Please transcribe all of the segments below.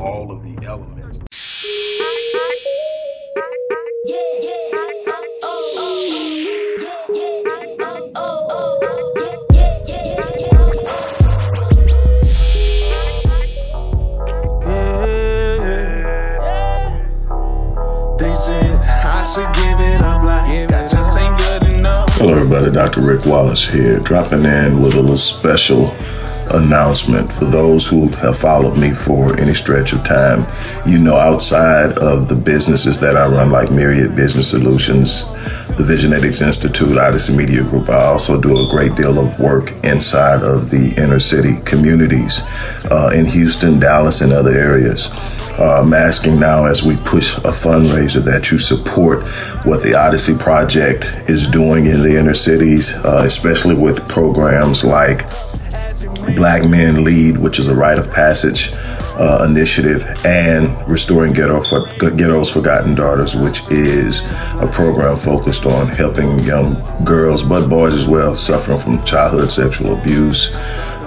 all of the elements. Hello, everybody. Dr. Rick Wallace here, dropping in with a little special announcement for those who have followed me for any stretch of time. You know, outside of the businesses that I run, like Myriad Business Solutions, the Visionetics Institute, Odyssey Media Group, I also do a great deal of work inside of the inner city communities uh, in Houston, Dallas, and other areas. Uh, I'm asking now as we push a fundraiser that you support what the Odyssey Project is doing in the inner cities, uh, especially with programs like Black Men Lead, which is a rite of passage uh, initiative, and Restoring Ghetto for, Ghetto's Forgotten Daughters, which is a program focused on helping young girls, but boys as well, suffering from childhood sexual abuse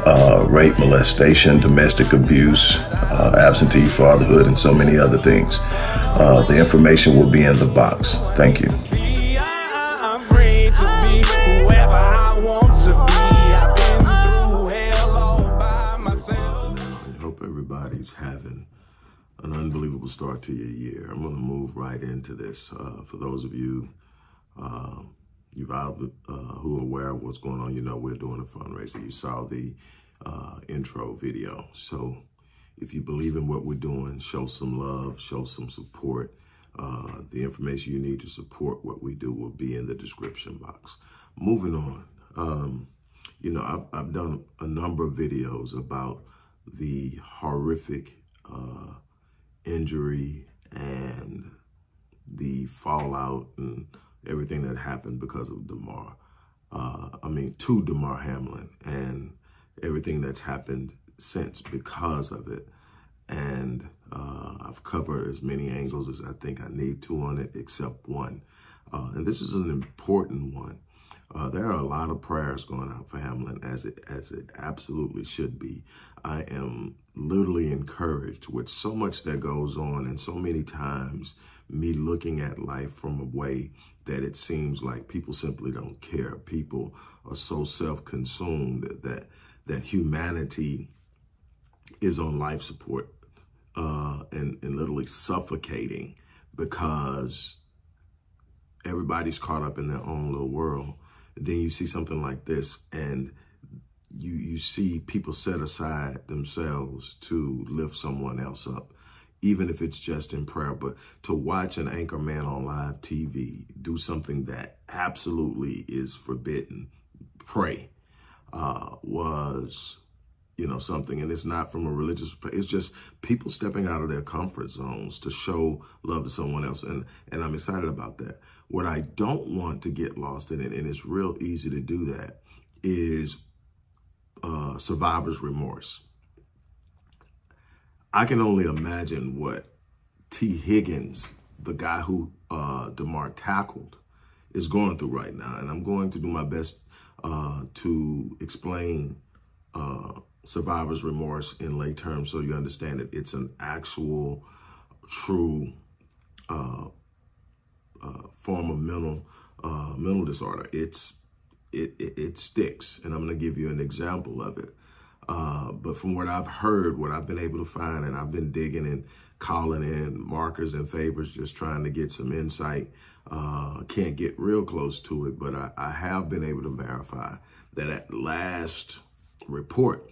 uh, rape, molestation, domestic abuse, uh, absentee fatherhood, and so many other things. Uh, the information will be in the box. Thank you. Start to your year. I'm going to move right into this. Uh, for those of you uh, you've uh, who are aware of what's going on, you know we're doing a fundraiser. You saw the uh, intro video. So if you believe in what we're doing, show some love, show some support. Uh, the information you need to support what we do will be in the description box. Moving on, um, you know, I've, I've, done a number of videos about the horrific uh, injury and the fallout and everything that happened because of Damar. Uh, I mean, to Damar Hamlin and everything that's happened since because of it. And uh, I've covered as many angles as I think I need to on it, except one. Uh, and this is an important one. Uh, there are a lot of prayers going out for Hamlin, as it as it absolutely should be. I am literally encouraged with so much that goes on, and so many times me looking at life from a way that it seems like people simply don't care. People are so self-consumed that that humanity is on life support uh, and, and literally suffocating because everybody's caught up in their own little world. Then you see something like this and you you see people set aside themselves to lift someone else up, even if it's just in prayer. But to watch an anchor man on live TV do something that absolutely is forbidden, pray, uh, was you know, something, and it's not from a religious, it's just people stepping out of their comfort zones to show love to someone else. And, and I'm excited about that. What I don't want to get lost in it, and it's real easy to do that, is uh, survivor's remorse. I can only imagine what Tee Higgins, the guy who uh, Damar tackled, is going through right now. And I'm going to do my best uh, to explain uh, survivor's remorse in lay terms so you understand it. It's an actual, true uh, form of mental uh, mental disorder. It's it, it, it sticks, and I'm going to give you an example of it. Uh, but from what I've heard, what I've been able to find, and I've been digging and calling in markers and favors, just trying to get some insight. Uh, can't get real close to it, but I, I have been able to verify that at last report,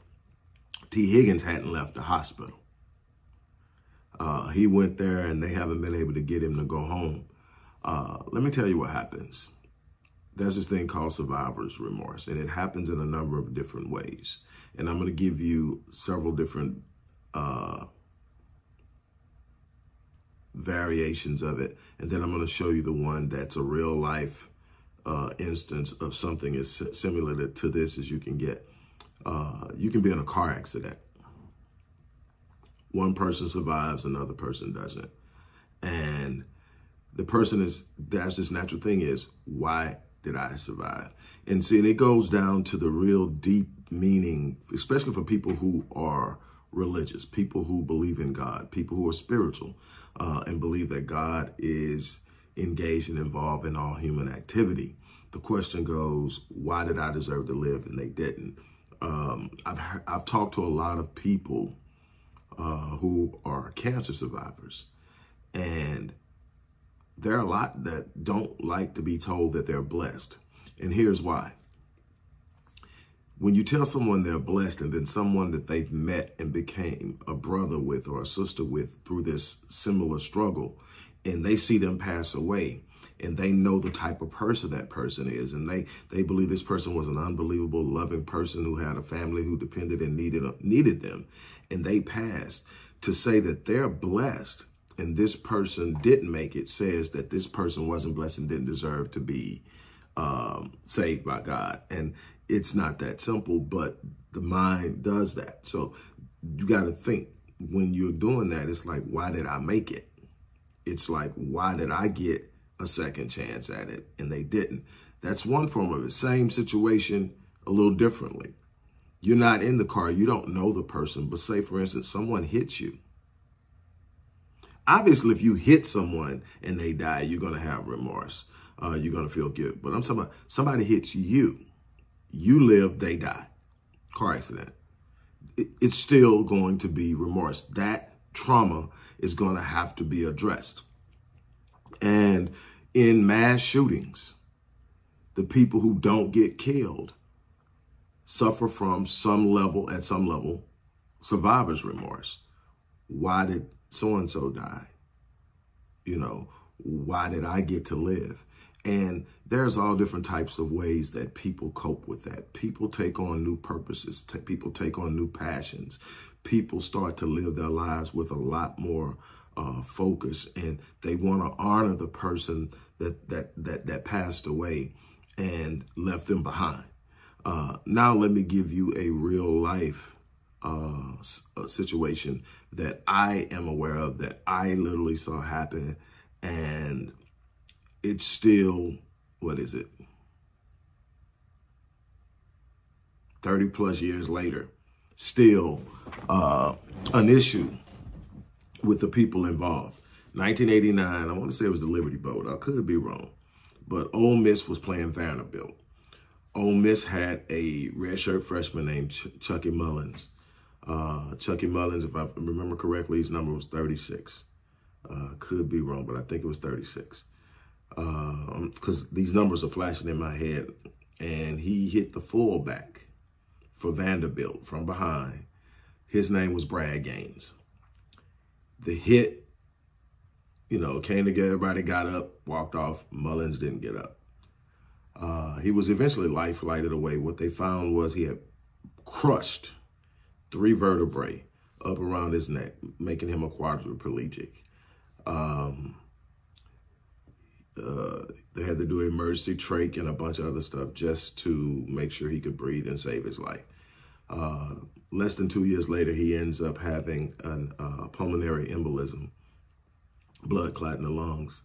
Tee Higgins hadn't left the hospital. Uh, he went there and they haven't been able to get him to go home. Uh, let me tell you what happens. There's this thing called survivor's remorse, and it happens in a number of different ways. And I'm going to give you several different uh, variations of it. And then I'm going to show you the one that's a real life uh, instance of something as similar to this as you can get. Uh, you can be in a car accident. One person survives, another person doesn't. And the person is, that's this natural thing is, why did I survive? And see, and it goes down to the real deep meaning, especially for people who are religious, people who believe in God, people who are spiritual, uh, and believe that God is engaged and involved in all human activity. The question goes, why did I deserve to live and they didn't? Um, I've, I've talked to a lot of people uh, who are cancer survivors, and there are a lot that don't like to be told that they're blessed. And here's why. When you tell someone they're blessed and then someone that they've met and became a brother with or a sister with through this similar struggle, and they see them pass away, and they know the type of person that person is and they they believe this person was an unbelievable loving person who had a family who depended and needed needed them and they passed to say that they're blessed and this person didn't make it says that this person wasn't blessed and didn't deserve to be um, saved by God. And it's not that simple, but the mind does that. So you got to think when you're doing that, it's like, why did I make it? It's like, why did I get a second chance at it? And they didn't. That's one form of it. Same situation, a little differently. You're not in the car. You don't know the person. But say, for instance, someone hits you Obviously, if you hit someone and they die, you're going to have remorse. Uh, you're going to feel guilt. But I'm talking about somebody hits you. You live, they die. Car accident. It, it's still going to be remorse. That trauma is going to have to be addressed. And in mass shootings, the people who don't get killed suffer from some level, at some level, survivor's remorse. Why did so-and-so died. You know, why did I get to live? And there's all different types of ways that people cope with that. People take on new purposes. people take on new passions. People start to live their lives with a lot more uh, focus, and they want to honor the person that that that that passed away and left them behind. Uh, now, let me give you a real life uh, situation that I am aware of that I literally saw happen. And it's still, what is it? 30 plus years later, still uh, an issue with the people involved. 1989, I want to say it was the Liberty Bowl. I could be wrong. But Ole Miss was playing Vanderbilt. Ole Miss had a redshirt freshman named Ch Chucky Mullins. Uh, Chucky Mullins, if I remember correctly, his number was 36. Uh, could be wrong, but I think it was 36. Because uh, these numbers are flashing in my head. And he hit the fullback for Vanderbilt from behind. His name was Brad Gaines. The hit, you know, came together, everybody got up, walked off. Mullins didn't get up. Uh, he was eventually life flighted away. What they found was he had crushed three vertebrae up around his neck, making him a quadriplegic. Um, uh, they had to do emergency trach and a bunch of other stuff just to make sure he could breathe and save his life. Uh, less than two years later, he ends up having a uh, pulmonary embolism, blood clot in the lungs,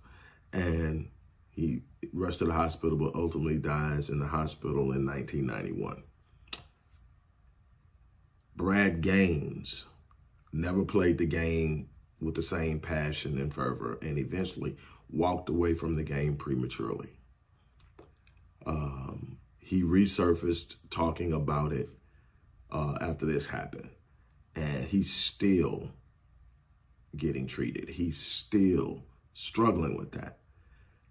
and he rushed to the hospital, but ultimately dies in the hospital in 1991. Brad Gaines never played the game with the same passion and fervor and eventually walked away from the game prematurely. Um, he resurfaced talking about it uh, after this happened. And he's still getting treated. He's still struggling with that.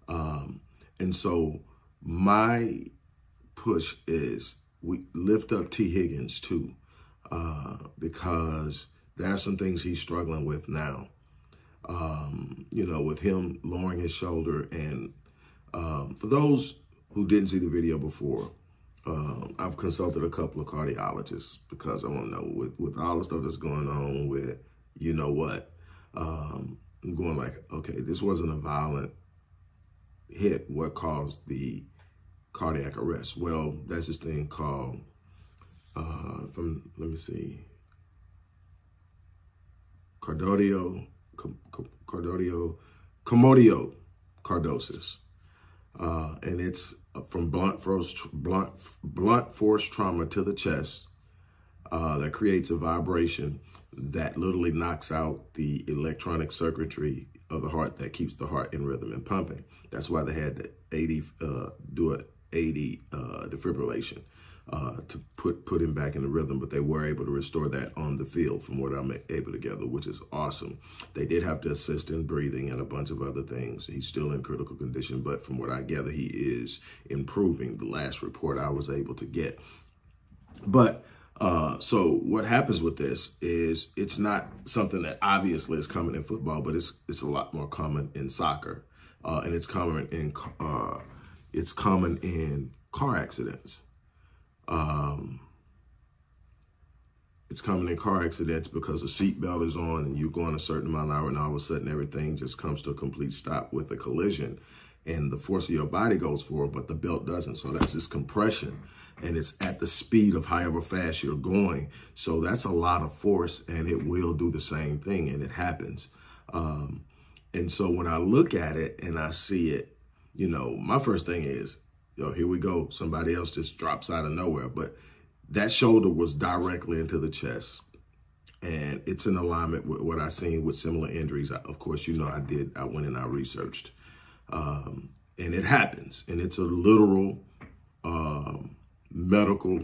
Um, and so my push is we lift up Tee Higgins too uh, because there are some things he's struggling with now. Um, you know, with him lowering his shoulder. And um, for those who didn't see the video before, uh, I've consulted a couple of cardiologists because I want to know with, with all the stuff that's going on with, you know what, um, I'm going like, okay, this wasn't a violent hit. What caused the cardiac arrest? Well, that's this thing called uh, from, let me see, cardodio, cardodio, commotio cardosis. Uh, and it's from blunt force, blunt, blunt force trauma to the chest uh, that creates a vibration that literally knocks out the electronic circuitry of the heart that keeps the heart in rhythm and pumping. That's why they had to 80 uh, do an 80 uh, defibrillation uh, to put put him back in the rhythm, but they were able to restore that on the field from what I'm able to gather, which is awesome. They did have to assist in breathing and a bunch of other things. He's still in critical condition, but from what I gather, he is improving. The last report I was able to get. But uh, so what happens with this is it's not something that obviously is common in football, but it's it's a lot more common in soccer, uh, and it's common in uh, it's common in car accidents. Um, it's common in car accidents because the seatbelt is on and you're going a certain amount of hour and all of a sudden everything just comes to a complete stop with a collision and the force of your body goes forward, but the belt doesn't. So that's just compression and it's at the speed of however fast you're going. So that's a lot of force and it will do the same thing and it happens. Um, and so when I look at it and I see it, you know, my first thing is, yo, here we go. Somebody else just drops out of nowhere. But that shoulder was directly into the chest. And it's in alignment with what I've seen with similar injuries. Of course, you know, I did, I went and I researched. Um, and it happens. And it's a literal um, medical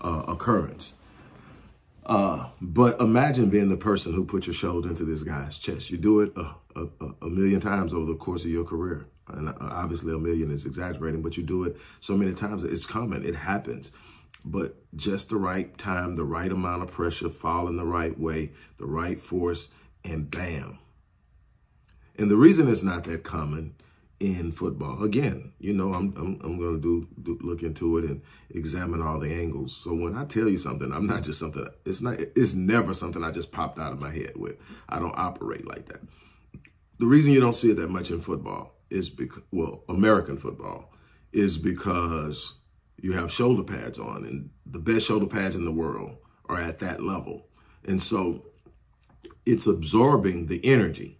uh, occurrence. Uh, but imagine being the person who put your shoulder into this guy's chest. You do it a, a, a million times over the course of your career and uh, obviously a million is exaggerating, but you do it so many times, it's common, it happens. But just the right time, the right amount of pressure, fall in the right way, the right force, and bam. And the reason it's not that common in football, again, you know, I'm I'm, I'm going to do, do look into it and examine all the angles. So when I tell you something, I'm not just something. It's not. It's never something I just popped out of my head with. I don't operate like that. The reason you don't see it that much in football is because, well, American football is because you have shoulder pads on and the best shoulder pads in the world are at that level. And so it's absorbing the energy.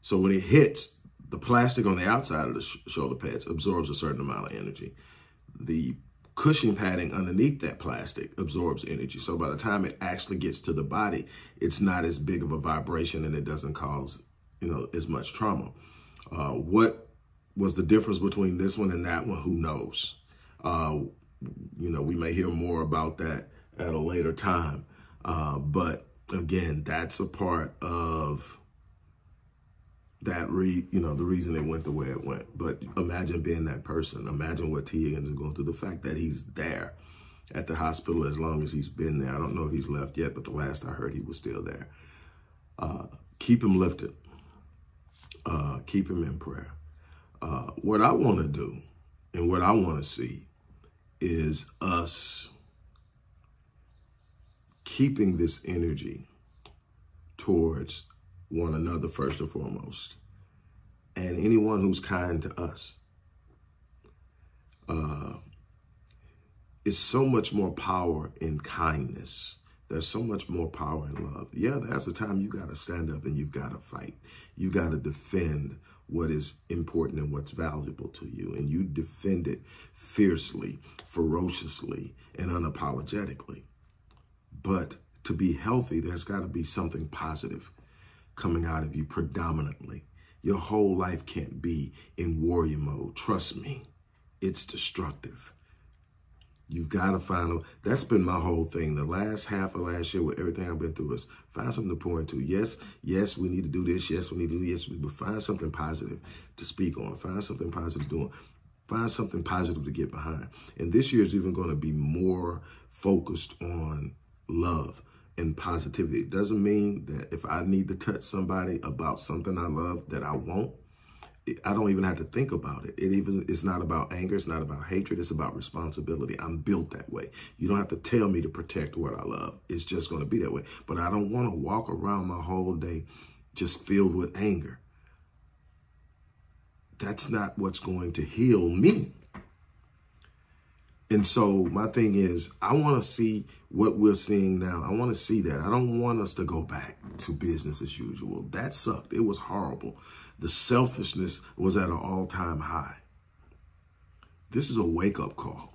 So when it hits, the plastic on the outside of the sh shoulder pads absorbs a certain amount of energy. The cushion padding underneath that plastic absorbs energy. So by the time it actually gets to the body, it's not as big of a vibration and it doesn't cause, you know, as much trauma. Uh, what was the difference between this one and that one? Who knows? Uh, you know, we may hear more about that at a later time. Uh, but again, that's a part of that re you know the reason it went the way it went. But imagine being that person. Imagine what Tee Higgins is going through. The fact that he's there at the hospital as long as he's been there. I don't know if he's left yet, but the last I heard, he was still there. Uh, keep him lifted uh, keep him in prayer. Uh, what I want to do and what I want to see is us keeping this energy towards one another first and foremost, and anyone who's kind to us. Uh, it's so much more power in kindness there's so much more power in love. Yeah, there's a time you got to stand up and you've got to fight. You've got to defend what is important and what's valuable to you. And you defend it fiercely, ferociously, and unapologetically. But to be healthy, there's got to be something positive coming out of you predominantly. Your whole life can't be in warrior mode. Trust me, it's destructive. You've got to find a, that's been my whole thing. The last half of last year with everything I've been through is find something to pour into. Yes, yes, we need to do this. Yes, we need to do this. But find something positive to speak on. Find something positive to do. Find something positive to get behind. And this year is even going to be more focused on love and positivity. It doesn't mean that if I need to touch somebody about something I love that I won't. I don't even have to think about it. It even it's not about anger, it's not about hatred, it's about responsibility. I'm built that way. You don't have to tell me to protect what I love. It's just going to be that way. But I don't want to walk around my whole day just filled with anger. That's not what's going to heal me. And so my thing is, I want to see what we're seeing now. I want to see that. I don't want us to go back to business as usual. That sucked. It was horrible. The selfishness was at an all-time high. This is a wake up call.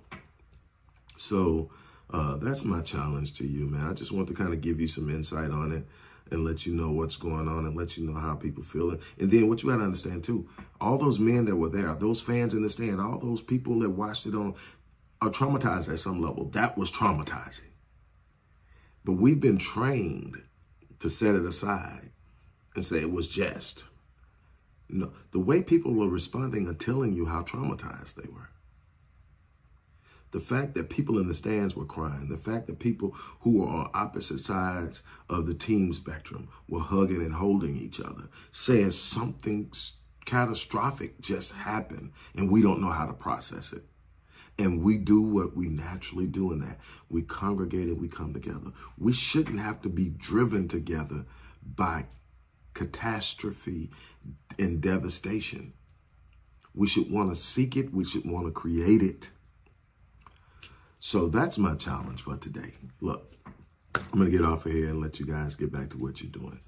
So uh, that's my challenge to you, man. I just want to kind of give you some insight on it and let you know what's going on and let you know how people feel it. And then what you got to understand too, all those men that were there, those fans in the stand, all those people that watched it on are traumatized at some level. That was traumatizing. But we've been trained to set it aside and say it was jest. No, the way people were responding are telling you how traumatized they were. The fact that people in the stands were crying, the fact that people who were on opposite sides of the team spectrum were hugging and holding each other says something catastrophic just happened and we don't know how to process it. And we do what we naturally do in that. We congregate and we come together. We shouldn't have to be driven together by catastrophe and devastation. We should want to seek it. We should want to create it. So that's my challenge for today. Look, I'm going to get off of here and let you guys get back to what you're doing.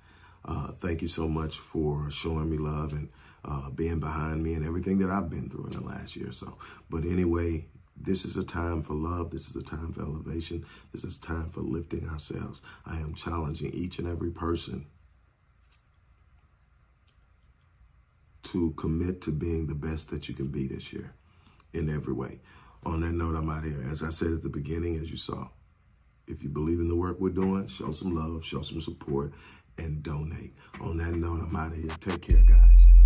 Uh, thank you so much for showing me love and uh, being behind me and everything that I've been through in the last year or so. But anyway, this is a time for love. This is a time for elevation. This is time for lifting ourselves. I am challenging each and every person to commit to being the best that you can be this year in every way. On that note, I'm out here. As I said at the beginning, as you saw, if you believe in the work we're doing, show some love, show some support, and donate. On that note, I'm out of here. Take care, guys.